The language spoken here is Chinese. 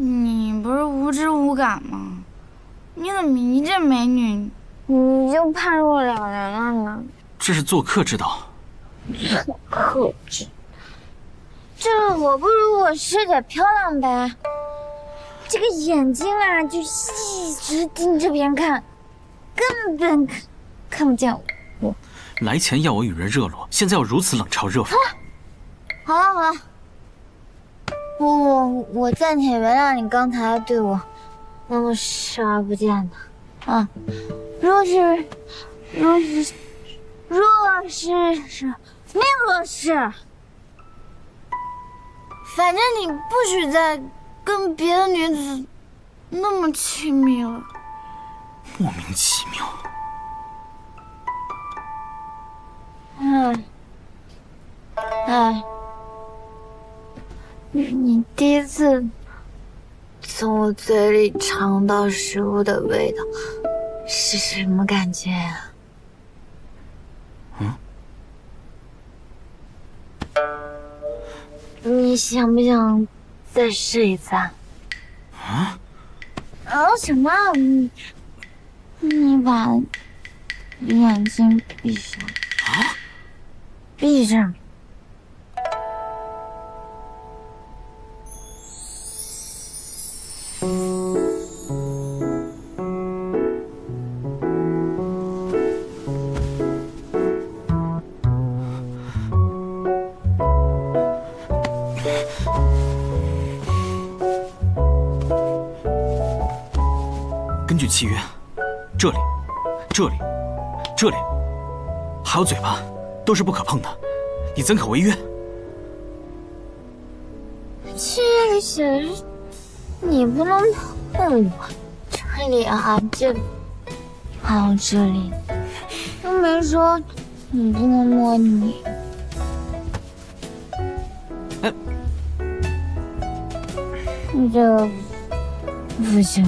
你不是无知无感吗？你怎么一见美女你就判若两人了呢？这是做客之道。做客之，这我不如我师姐漂亮呗。这个眼睛啊，就一直盯着别人看，根本看看不见我。来前要我与人热络，现在要如此冷嘲热讽。好了好了，我我我我暂且原谅你刚才对我那么视而不见的啊。若是若是若是是没有若是，反正你不许再跟别的女子那么亲密了。莫名其妙。哎，你你第一次从我嘴里尝到食物的味道是什么感觉呀？嗯？你想不想再试一次啊？啊？啊什么？你你把眼睛闭上。啊？闭上。契约，这里、这里、这里，还有嘴巴。都是不可碰的，你怎可违约？契约里写着，你不能碰我。这里啊，这里，还有这里，又没说你不能摸你。哎，你这不行。